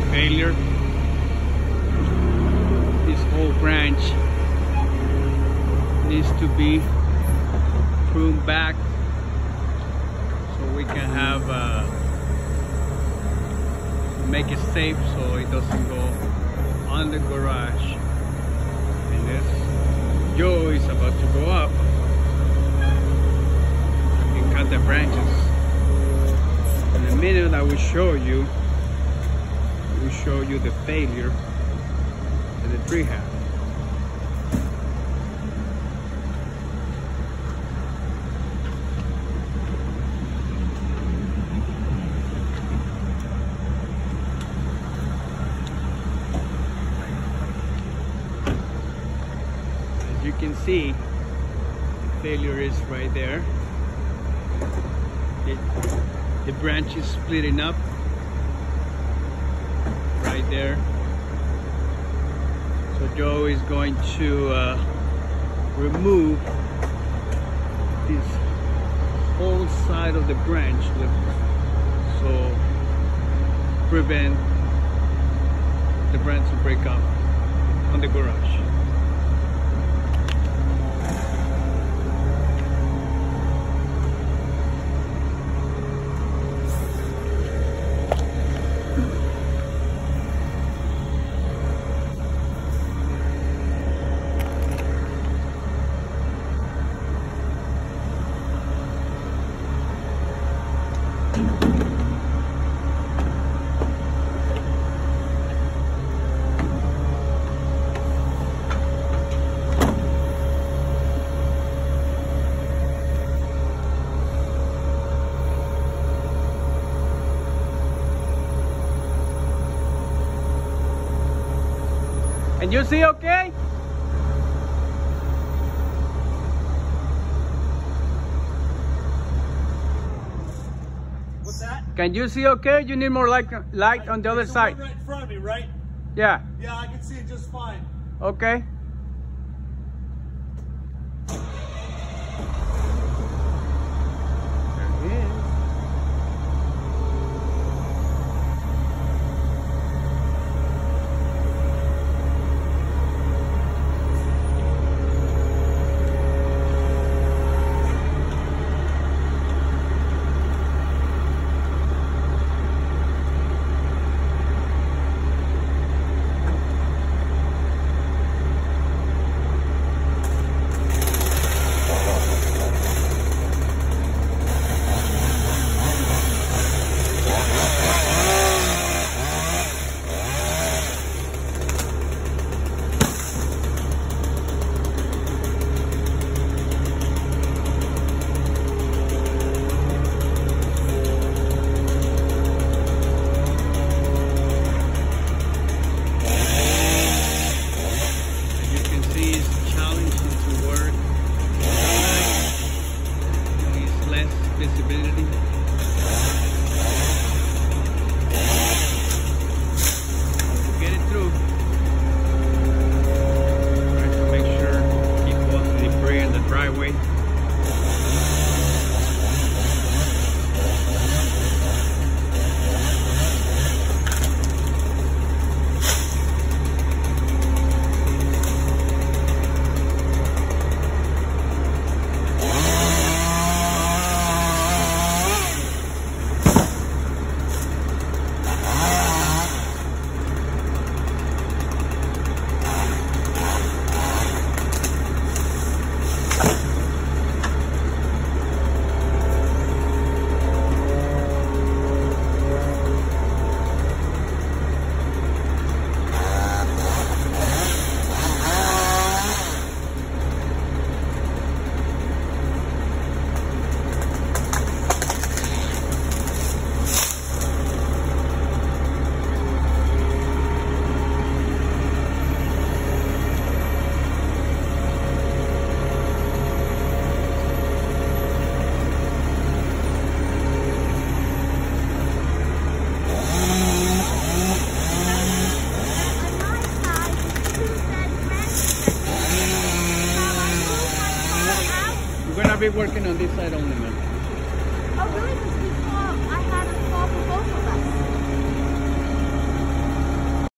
failure. This whole branch needs to be pruned back so we can have uh, make it safe so it doesn't go on the garage. And this Joe is about to go up. And cut the branches. In a minute I will show you show you the failure that the tree had as you can see failure is right there. It, the branch is splitting up there. So Joe is going to uh, remove this whole side of the branch so prevent the branch to break up on the garage And you see okay? What's that? Can you see okay? You need more light, light on the other side. right in front of me, right? Yeah, Yeah, I can see it just fine. okay. There it is. As you can see, it's challenging to work. Needs less We're gonna be working on this side only, man. Oh, really? Because I had a fall for both of us.